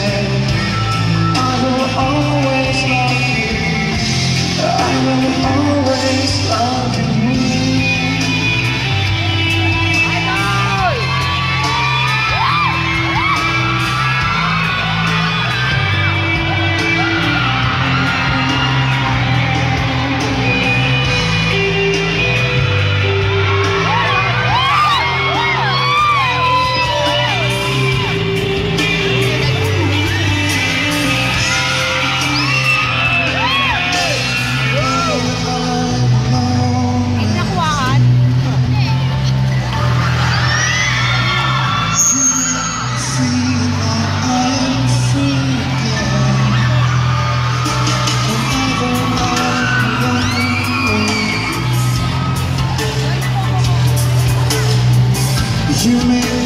I will always love you. I will always. you made